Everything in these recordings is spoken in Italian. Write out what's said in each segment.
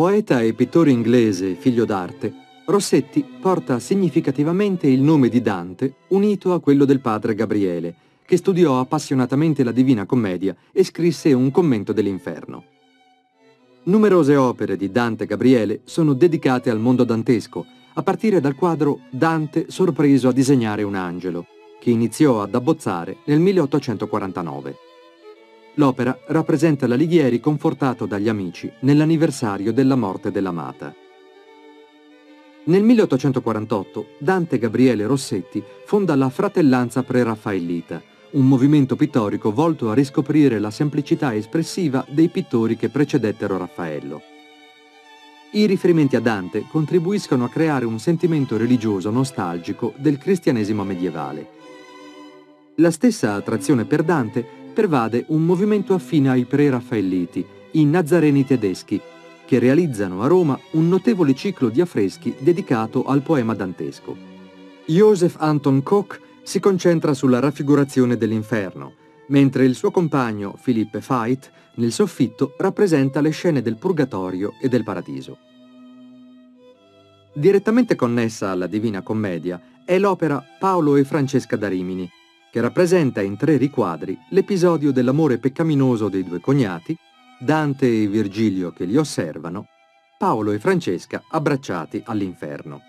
Poeta e pittore inglese, figlio d'arte, Rossetti porta significativamente il nome di Dante unito a quello del padre Gabriele, che studiò appassionatamente la Divina Commedia e scrisse un commento dell'inferno. Numerose opere di Dante Gabriele sono dedicate al mondo dantesco, a partire dal quadro Dante sorpreso a disegnare un angelo, che iniziò ad abbozzare nel 1849. L'opera rappresenta l'Alighieri confortato dagli amici nell'anniversario della morte dell'amata. Nel 1848 Dante Gabriele Rossetti fonda la Fratellanza Preraffaellita, un movimento pittorico volto a riscoprire la semplicità espressiva dei pittori che precedettero Raffaello. I riferimenti a Dante contribuiscono a creare un sentimento religioso nostalgico del cristianesimo medievale. La stessa attrazione per Dante pervade un movimento affine ai pre-raffaelliti, i nazareni tedeschi, che realizzano a Roma un notevole ciclo di affreschi dedicato al poema dantesco. Joseph Anton Koch si concentra sulla raffigurazione dell'inferno, mentre il suo compagno Philippe Veit nel soffitto rappresenta le scene del Purgatorio e del Paradiso. Direttamente connessa alla Divina Commedia è l'opera Paolo e Francesca da Rimini, che rappresenta in tre riquadri l'episodio dell'amore peccaminoso dei due cognati, Dante e Virgilio che li osservano, Paolo e Francesca abbracciati all'inferno.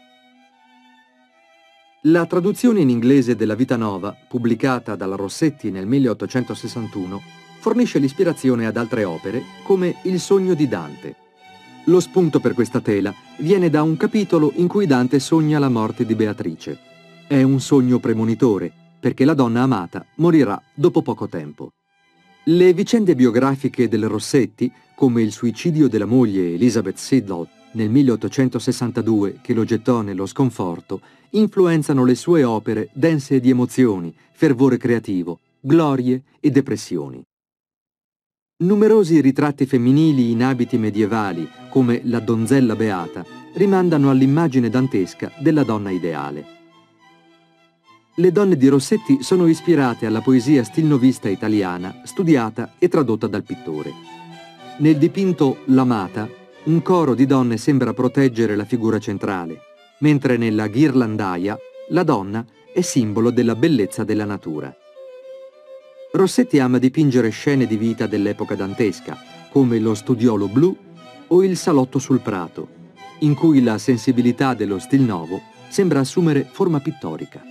La traduzione in inglese della Vita Nova, pubblicata dalla Rossetti nel 1861, fornisce l'ispirazione ad altre opere come Il sogno di Dante. Lo spunto per questa tela viene da un capitolo in cui Dante sogna la morte di Beatrice. È un sogno premonitore, perché la donna amata morirà dopo poco tempo. Le vicende biografiche del Rossetti, come il suicidio della moglie Elizabeth Sidlow nel 1862 che lo gettò nello sconforto, influenzano le sue opere dense di emozioni, fervore creativo, glorie e depressioni. Numerosi ritratti femminili in abiti medievali, come la donzella beata, rimandano all'immagine dantesca della donna ideale. Le donne di Rossetti sono ispirate alla poesia stilnovista italiana, studiata e tradotta dal pittore. Nel dipinto L'amata, un coro di donne sembra proteggere la figura centrale, mentre nella ghirlandaia la donna è simbolo della bellezza della natura. Rossetti ama dipingere scene di vita dell'epoca dantesca, come lo studiolo blu o il salotto sul prato, in cui la sensibilità dello stil novo sembra assumere forma pittorica.